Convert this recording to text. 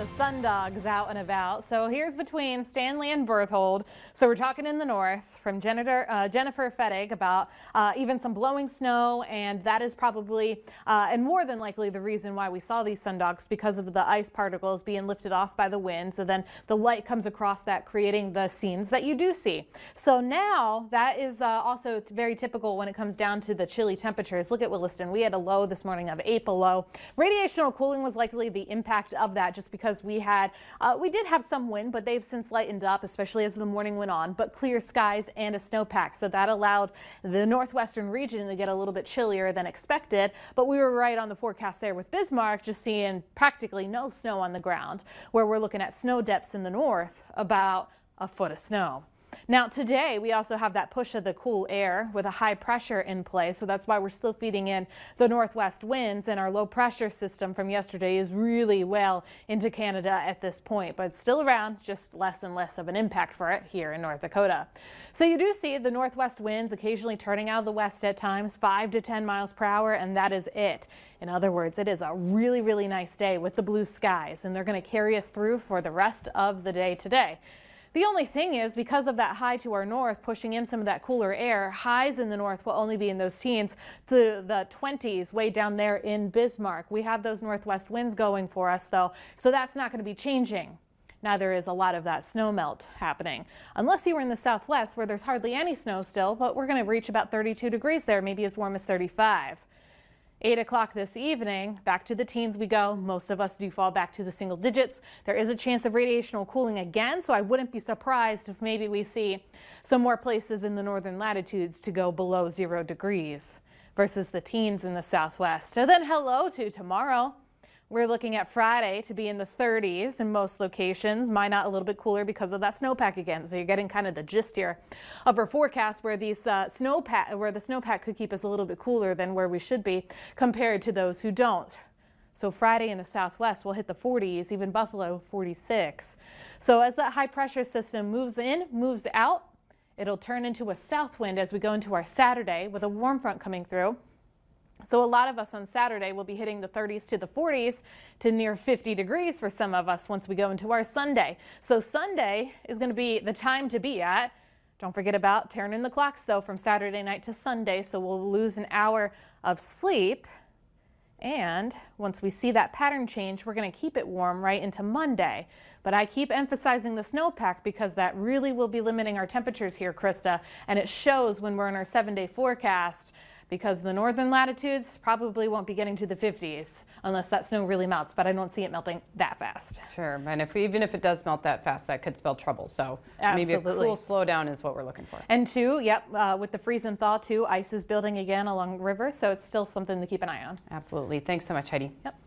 the sun dogs out and about. So here's between Stanley and Berthold. So we're talking in the north from Jennifer, uh, Jennifer Fettig about uh, even some blowing snow. And that is probably uh, and more than likely the reason why we saw these sun dogs because of the ice particles being lifted off by the wind. So then the light comes across that creating the scenes that you do see. So now that is uh, also very typical when it comes down to the chilly temperatures. Look at Williston. We had a low this morning of 8 below. Radiational cooling was likely the impact of that just because we had, uh, we did have some wind, but they've since lightened up, especially as the morning went on, but clear skies and a snowpack. So that allowed the northwestern region to get a little bit chillier than expected. But we were right on the forecast there with Bismarck, just seeing practically no snow on the ground, where we're looking at snow depths in the north about a foot of snow. Now today we also have that push of the cool air with a high pressure in place. So that's why we're still feeding in the northwest winds and our low pressure system from yesterday is really well into Canada at this point, but still around just less and less of an impact for it here in North Dakota. So you do see the northwest winds occasionally turning out of the west at times, 5 to 10 miles per hour, and that is it. In other words, it is a really, really nice day with the blue skies, and they're going to carry us through for the rest of the day today. The only thing is because of that high to our north pushing in some of that cooler air, highs in the north will only be in those teens to the 20s way down there in Bismarck. We have those northwest winds going for us though, so that's not going to be changing. Now there is a lot of that snow melt happening. Unless you were in the southwest where there's hardly any snow still, but we're going to reach about 32 degrees there, maybe as warm as 35. 8 o'clock this evening, back to the teens we go. Most of us do fall back to the single digits. There is a chance of radiational cooling again, so I wouldn't be surprised if maybe we see some more places in the northern latitudes to go below zero degrees versus the teens in the southwest. So then hello to tomorrow. We're looking at Friday to be in the 30s in most locations. Minot a little bit cooler because of that snowpack again. So you're getting kind of the gist here of our forecast where these uh, snowpack, where the snowpack could keep us a little bit cooler than where we should be compared to those who don't. So Friday in the southwest will hit the 40s, even Buffalo 46. So as that high pressure system moves in, moves out, it'll turn into a south wind as we go into our Saturday with a warm front coming through. So a lot of us on Saturday will be hitting the 30s to the 40s to near 50 degrees for some of us once we go into our Sunday. So Sunday is going to be the time to be at. Don't forget about turning the clocks though from Saturday night to Sunday. So we'll lose an hour of sleep. And once we see that pattern change, we're going to keep it warm right into Monday. But I keep emphasizing the snowpack because that really will be limiting our temperatures here, Krista. And it shows when we're in our seven day forecast because the northern latitudes probably won't be getting to the 50s unless that snow really melts, but I don't see it melting that fast. Sure, and if even if it does melt that fast, that could spell trouble. So Absolutely. maybe a cool slowdown is what we're looking for. And two, yep, uh, with the freeze and thaw too, ice is building again along rivers, so it's still something to keep an eye on. Absolutely. Thanks so much, Heidi. Yep.